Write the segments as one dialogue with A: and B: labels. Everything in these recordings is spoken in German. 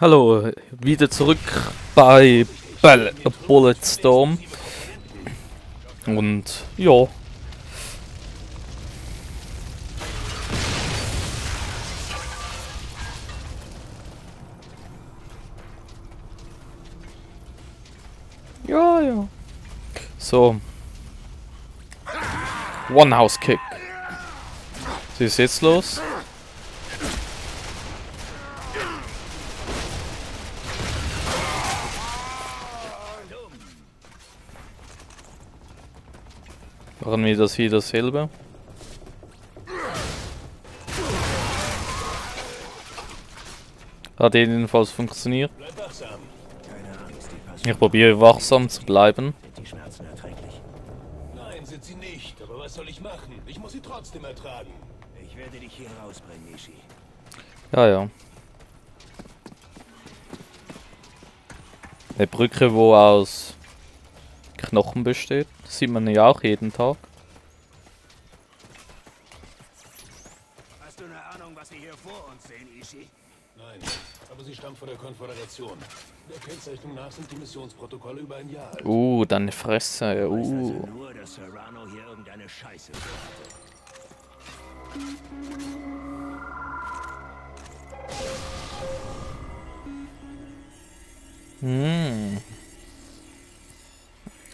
A: Hallo, wieder zurück bei Ball Bulletstorm. Und ja. Ja, ja. So. One House Kick. Was ist jetzt los? Machen wir das hier dasselbe? Hat jedenfalls funktioniert. Ich probiere wachsam zu bleiben.
B: Nein, sind sie nicht. Aber was soll ich machen? Ich muss sie trotzdem ertragen.
C: Ich werde dich hier rausbringen, Nishi.
A: Ja, ja. Eine Brücke, wo aus Knochen besteht. Das sieht man ja auch jeden Tag.
C: Hast du eine Ahnung, was wir hier vor uns sehen, Ishi?
B: Nein, aber sie stammt von der Konföderation. Der Kennzeichnung nach sind die Missionsprotokolle über ein Jahr alt.
A: Uh, deine Fresse.
C: Weiß also
A: Uh.
C: nur, dass Serrano hier irgendeine Scheiße.
A: Hm.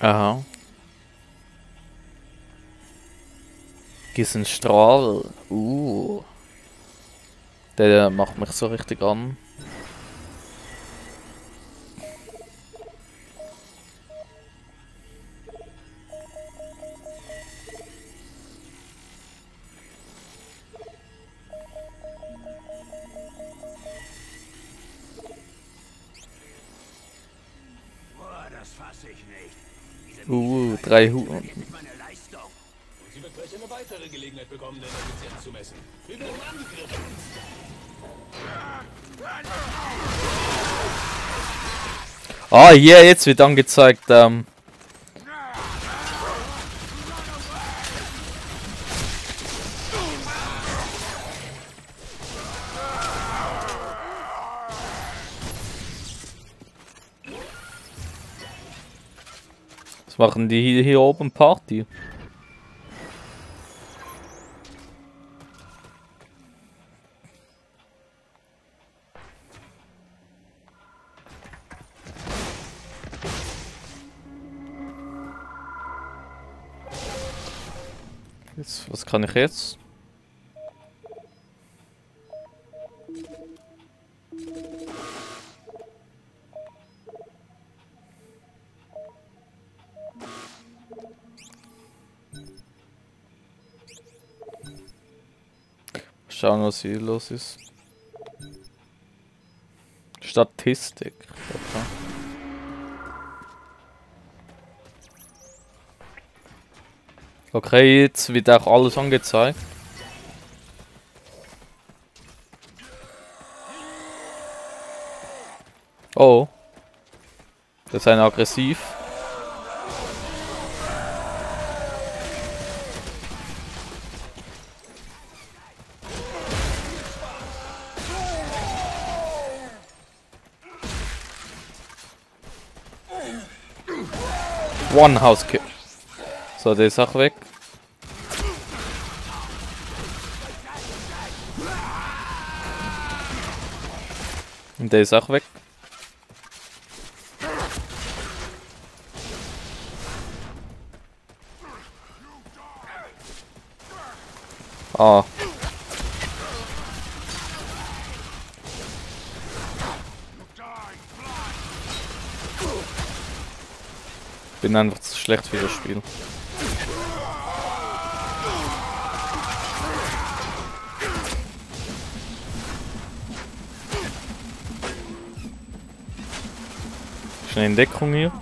A: Aha. Diesen Strahl. Uh. Der macht mich so richtig an. Uh, drei Hu
B: sie wird gleich eine weitere Gelegenheit bekommen, den Effizienz zu messen. Wir werden angegriffen.
A: Ah, hier, jetzt wird angezeigt, ähm. Was machen die hier, hier oben Party? Jetzt, was kann ich jetzt? Schauen, was hier los ist. Statistik. Okay. Okay, jetzt wird auch alles angezeigt. Oh. Das ist ein aggressiv. One House Kill. So, der ist auch weg. Und der ist auch weg. Ah. Bin einfach zu schlecht für das Spiel. Schnell in Deckung hier.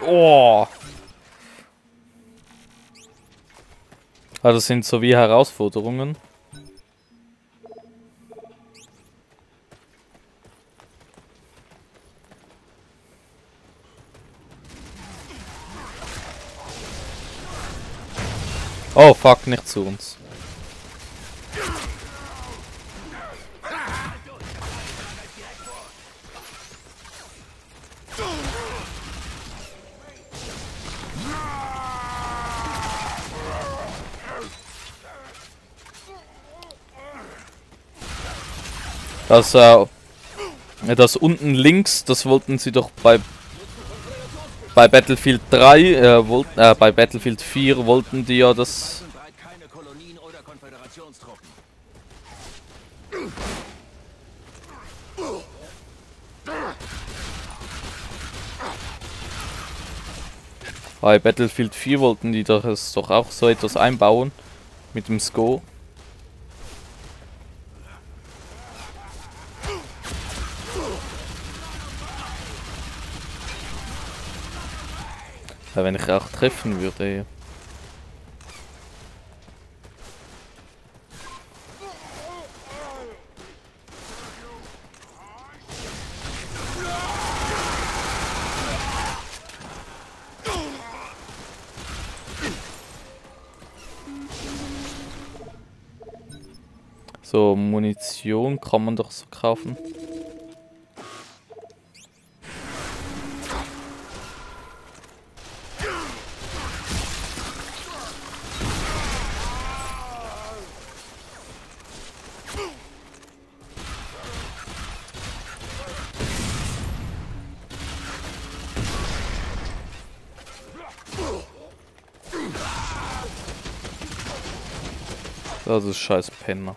A: Oh. Das sind so wie Herausforderungen. Oh fuck, nicht zu uns. Das, äh, das unten links, das wollten sie doch bei bei Battlefield 3, äh, wollten, äh, bei Battlefield 4 wollten die ja das. Bei Battlefield 4 wollten die doch doch auch so etwas einbauen mit dem SCO. Ja, wenn ich auch treffen würde. So, Munition kann man doch so kaufen. Das ist scheiß Penner.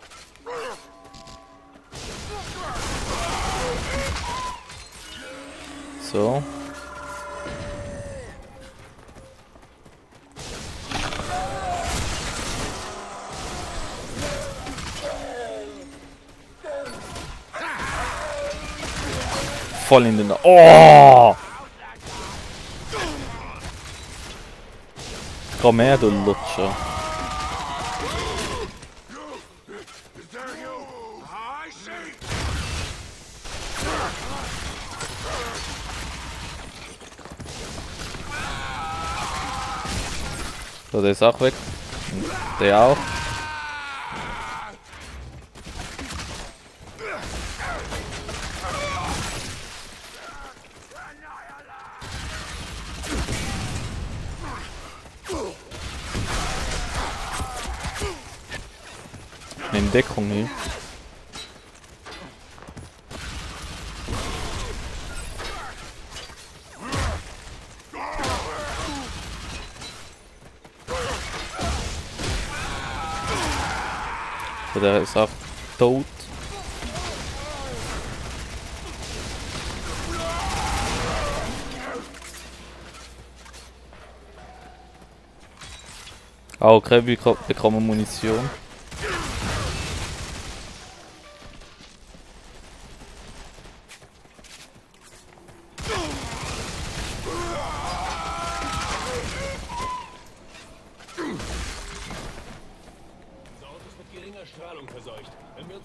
A: So. Voll in den... Oh! Komm her, du Lutscher. Der ist auch weg. Und der auch. Deckung hier. So, der ist auch tot. Ah, okay, wir beko- bekommen Munition.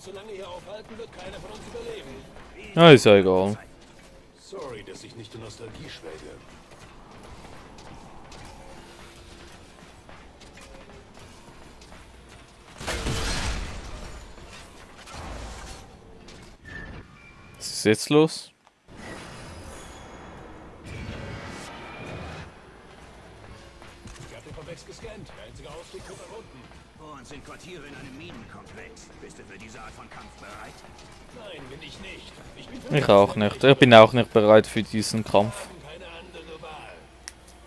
B: Zu lange hier aufhalten, wird keiner von uns überleben.
A: Ja, ist ja egal.
B: Sorry, dass ich nicht in Nostalgie schwelge.
A: Was ist jetzt los?
B: Ich
A: auch nicht. Ich bin auch nicht bereit für diesen Kampf.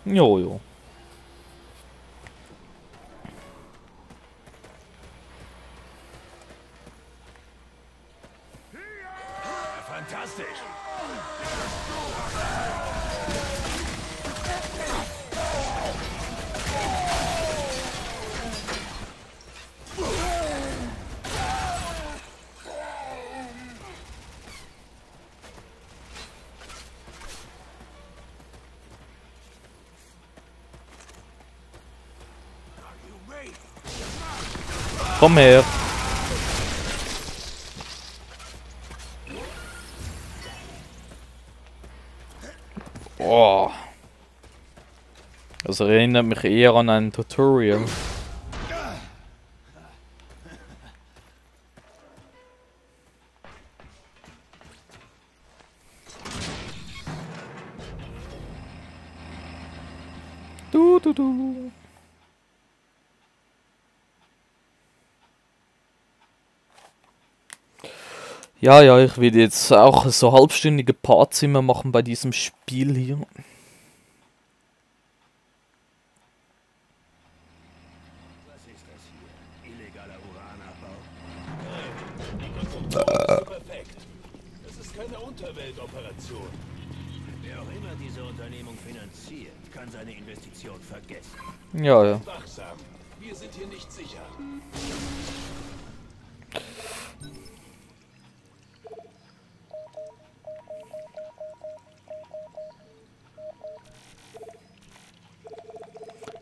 A: Jojo.
B: Fantastisch.
A: Komm her. Oh. Das erinnert mich eher an ein Tutorial. Ja, ja, ich will jetzt auch so halbstündige Parts immer machen bei diesem Spiel hier.
C: Was ist das hier? Illegaler Uranabbau?
B: Die Konstruktion ist perfekt. Es ist keine Unterweltoperation.
C: Wer auch immer diese Unternehmung finanziert, kann seine Investition vergessen.
A: Ja, ja.
B: Wachsam. Wir sind hier nicht sicher.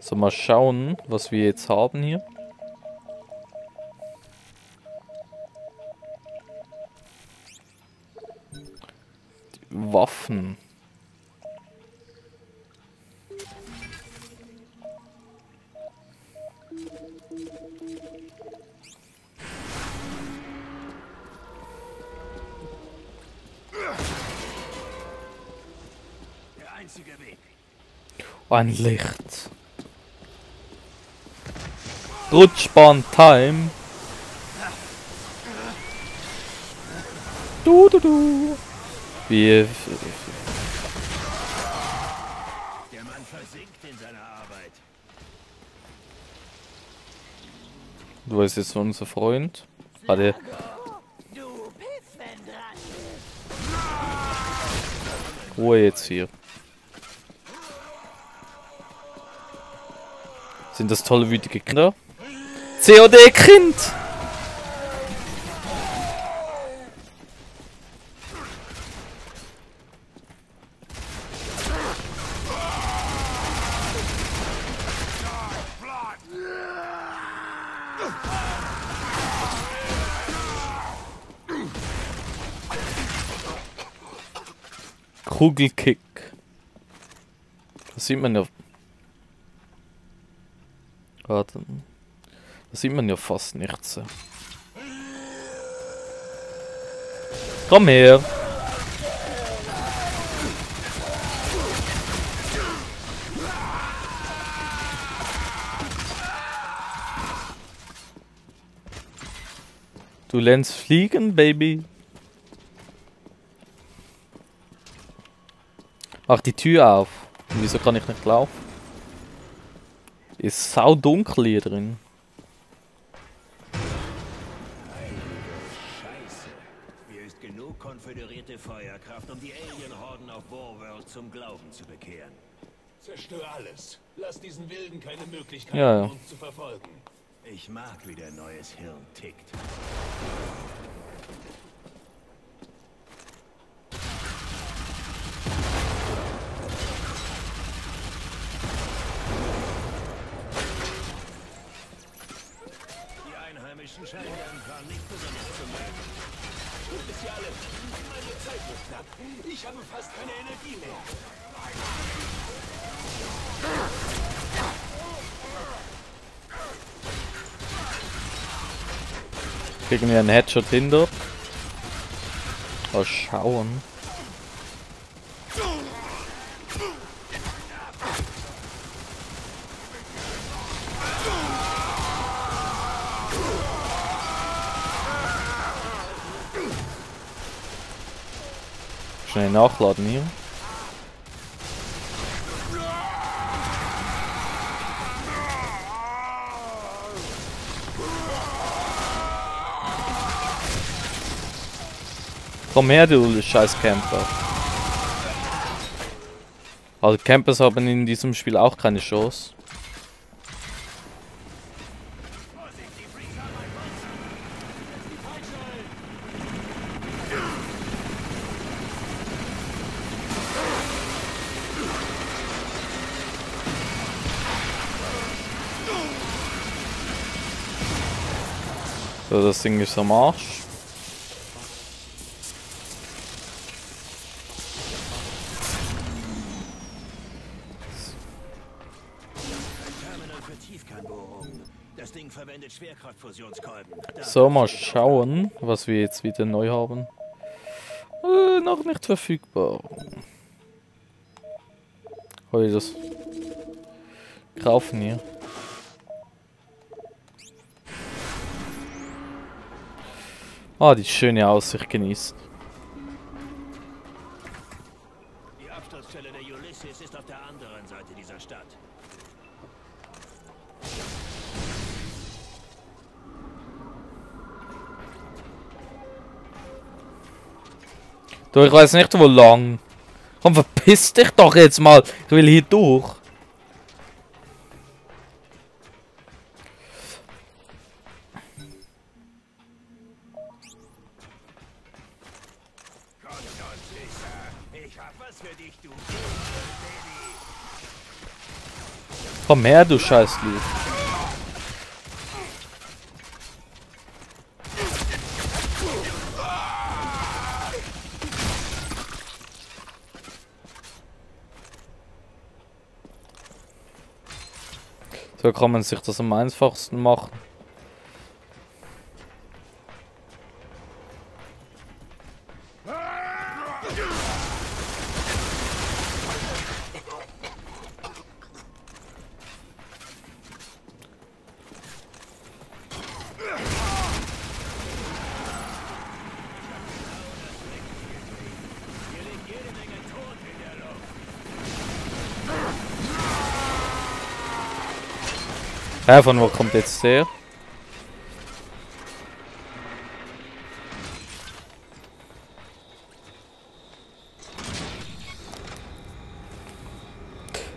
A: So, mal schauen, was wir jetzt haben hier. Die Waffen. Ein Licht. Rutschbahn Time. Du, du, du. Wie.
C: Der Mann versinkt in seiner Arbeit.
A: Du bist jetzt unser Freund. Warte. Ruhe jetzt hier. Sind das tolle, wütige Kinder? COD-Kind! Kugelkick. Das sieht man ja. Warte. Da sieht man ja fast nichts. Komm her. Du lernst fliegen, Baby. Mach die Tür auf. Und wieso kann ich nicht laufen? Ist sau dunkel hier drin.
C: Genug konföderierte Feuerkraft, um die Alien-Horden auf Warworld zum Glauben zu bekehren.
B: Zerstör alles. Lass diesen Wilden keine Möglichkeit,
A: Ja, ja.
B: uns zu verfolgen.
C: Ich mag, wie der neues Hirn tickt. Die Einheimischen scheinen ihren Plan nicht besonders zu mögen.
B: Tut sie alle. Meine Zeit wird knapp. Ich habe fast keine Energie mehr.
A: Kriegen wir einen Headshot hin dort? Mal schauen. Schnell nachladen hier. Komm her, du scheiß Camper. Also Campers haben in diesem Spiel auch keine Chance. So, das Ding ist am Arsch. So, mal schauen, was wir jetzt wieder neu haben. Äh, noch nicht verfügbar. Oh, das. kaufen hier. Ah, die schöne Aussicht genießt. Du, ich weiß nicht, wo lang. Komm, verpiss dich doch jetzt mal. Ich will hier durch.
C: Komm dich, du.
A: Her, So kann man sich das am einfachsten machen. Hä, von wo kommt jetzt der?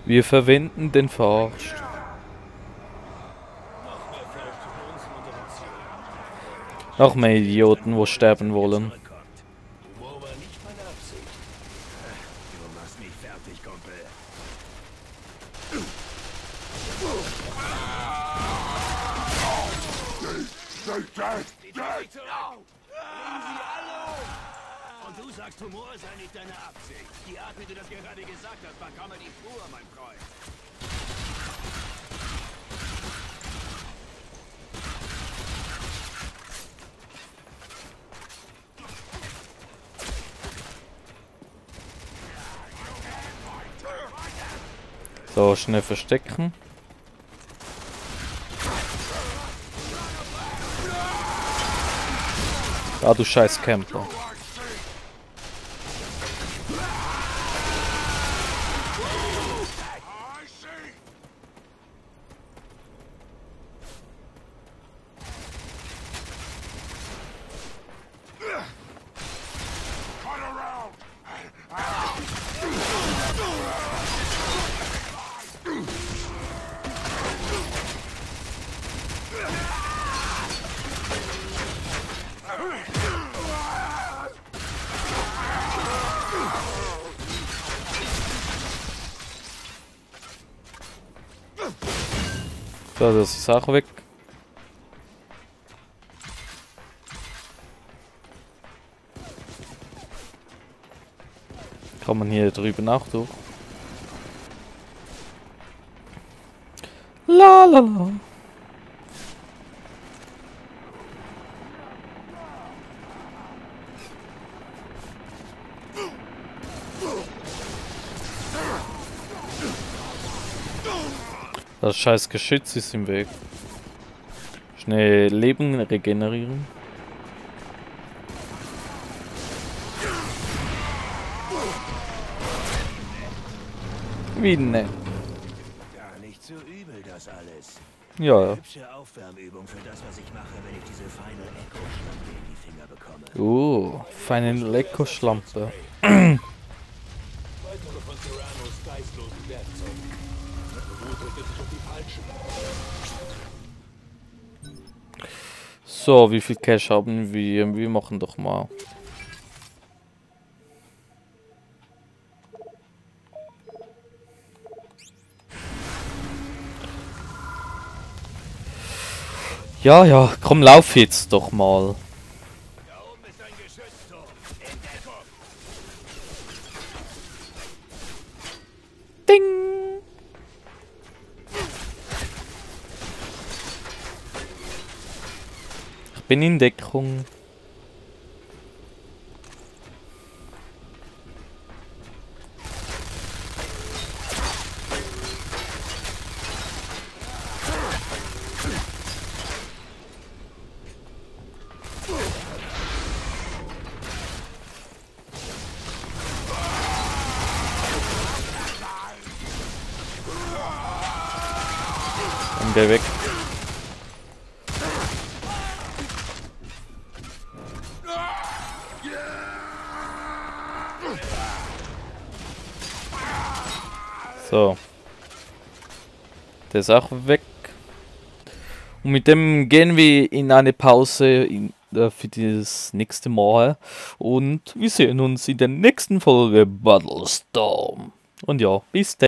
A: Wir verwenden den Verarscht. Noch mehr Idioten, wo sterben wollen.
C: Zurückkommt.
B: Humor war nicht meine Absicht.
C: Du machst mich fertig, Kumpel. Die Tür zurück! Und du sagst, Humor sei nicht deine Absicht. Die Art, wie du das gerade gesagt hast, war Comedy pur, mein Freund.
A: So, schnell verstecken. Ah, du scheiß Camper. So, das ist auch weg. Kann man hier drüben auch durch? La la la. Das scheiß Geschütz ist im Weg. Schnell Leben regenerieren. Wie nett.
C: Gar nicht so übel, das alles.
A: Ja.
C: Hübsche Aufwärmübung für das, was ich mache, wenn ich diese Final Echo Schlampe in die Finger bekomme.
A: Uh, feine Lecko-Schlampe. So, wie viel Cash haben wir? Wir machen doch mal. Ja, ja, komm, lauf jetzt doch mal. Bin in Deckung. der weg. Der ist auch weg. Und mit dem gehen wir in eine Pause in, äh, für das nächste Mal. Und wir sehen uns in der nächsten Folge Battlestorm. Und ja, bis dann.